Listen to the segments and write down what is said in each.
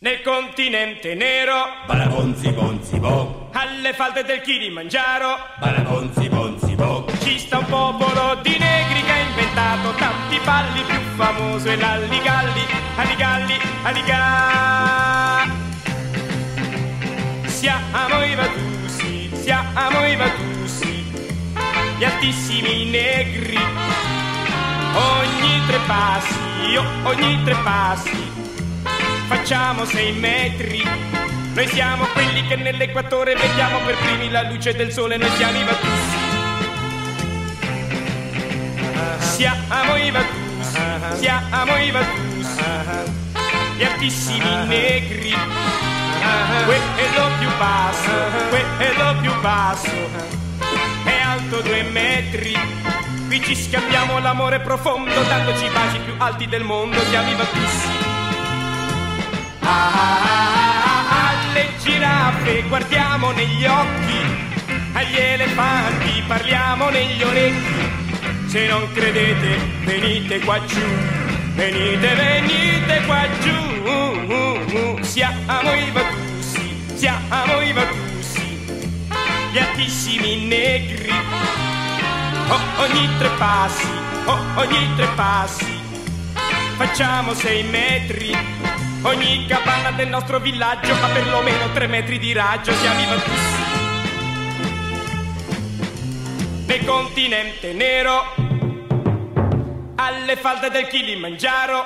Nel continente nero, Balabonzi bonzi bo, alle falde del Kilimangiaro, balabonzi bonzi bo, ci sta un popolo di negri che ha inventato tanti balli, più famoso è l'alligalli, alligalli, alliga. Siamo i Vatussi, siamo i Vatussi, gli altissimi negri, ogni tre passi, ogni tre passi facciamo sei metri. Noi siamo quelli che nell'equatore vediamo per primi la luce del sole, noi siamo i Vatussi. Siamo i Vatussi, siamo i Vatussi, gli altissimi negri. Quello più basso, quello più basso, è alto due metri. Qui ci scambiamo l'amore profondo, dandoci baci più alti del mondo, siamo i Vatussi. Alle giraffe guardiamo negli occhi, agli elefanti parliamo negli orecchi. Se non credete, venite qua giù, venite, venite qua giù. Siamo i Vatussi, siamo i Vatussi, gli altissimi negri. Oh, ogni tre passi, oh, ogni tre passi, facciamo sei metri. Ogni capanna del nostro villaggio ha perlomeno tre metri di raggio, siamo i Vatussi. Nel continente nero, alle falde del Kilimangiaro,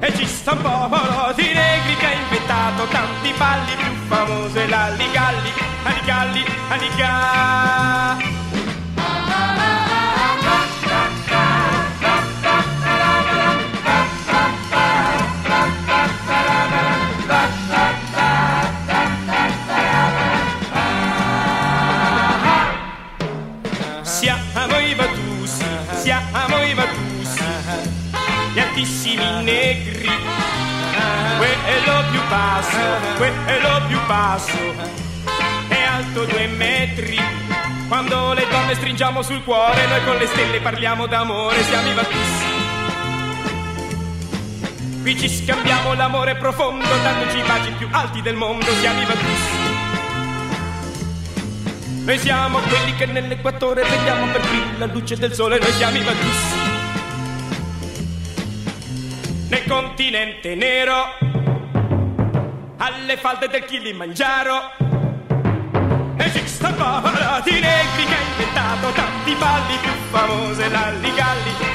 e ci sta un popolo di negri che ha inventato tanti balli più famosi, l'alligalli, alligalli, alligalli. Siamo i Vatussi, siamo i Vatussi, gli altissimi negri. Quello più basso, quello più basso, è alto due metri. Quando le donne stringiamo sul cuore, noi con le stelle parliamo d'amore, siamo i Vatussi. Qui ci scambiamo l'amore profondo, dandoci i baci più alti del mondo, siamo i Vatussi. Noi siamo quelli che nell'equatore vediamo per primi la luce del sole, noi siamo i Vatussi. Nel continente nero, alle falde del Kilimangiaro, esiste un popolo di negri che ha inventato tanti balli più famosi, l'alligalli, alligalli, alligalli.